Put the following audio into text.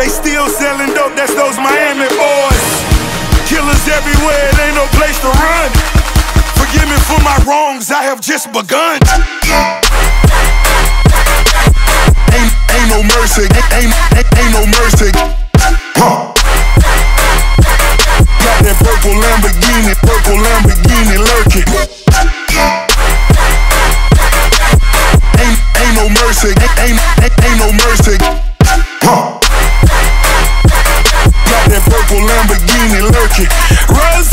They still selling dope, that's those Miami boys. Killers everywhere, it ain't no place to run. Forgive me for my wrongs, I have just begun. Ain't, ain't no mercy, ain't, ain't, ain't no mercy. Huh. Got that purple Lamborghini, purple Lamborghini lurking. Ain't, ain't no mercy, ain't, ain't, ain't no mercy. Rose